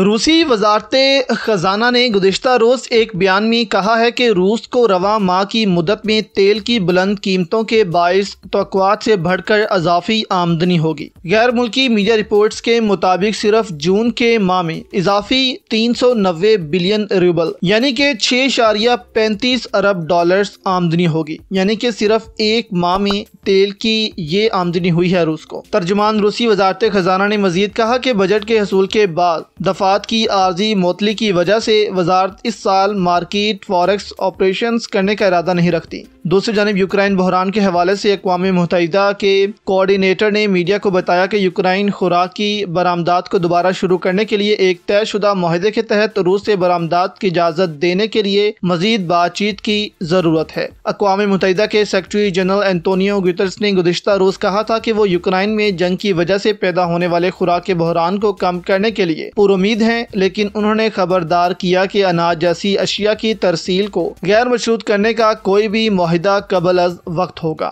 रूसी वजारत ख़जाना ने गुजशत रोज़ एक बयान में कहा है कि रूस को रवा माह की मुदत में तेल की बुलंद कीमतों के बायस तो से बढ़कर अजाफी आमदनी होगी। गैर मुल्की मीडिया रिपोर्ट्स के मुताबिक सिर्फ़ जून के माह में इजाफी तीन सौ नब्बे बिलियन रूबल, यानी कि छः शारिया पैंतीस अरब डॉलर आमदनी होगी। यानी कि सिर्फ़ एक माह में तेल की ये आमदनी हुई है रूस को। तर्जुमान रूसी वजारत ख़जाना ने मजीद कहा कि बजट के हसूल के बाद दफात की आर्जी मोतली की वजह से वजारत इस साल मार्किट फॉरेक्स ऑपरेशन करने का इरादा नहीं रखती। दूसरी जानब यूक्राइन बहरान के हवाले से अकवा मुतहदा के कोऑर्डिनेटर ने मीडिया को बताया कि यूक्राइन खुराक की बरामदात को दोबारा शुरू करने के लिए एक तयशुदा माहे के तहत रूस से बरामदात की इजाज़त देने के लिए मजीद बातचीत की ज़रूरत है। अकवा मुतहदा के सेक्रटरी जनरल एंटोनियो गुतरस ने गुजशत रोज़ कहा था कि वो यूक्राइन में जंग की वजह से पैदा होने वाले खुराक के बहरान को कम करने के लिए पुरुद है, लेकिन उन्होंने खबरदार किया कि अनाज जैसी अशिया की तरसील को गैर मशरूत करने का कोई भी माहिदा कबल अज वक्त होगा।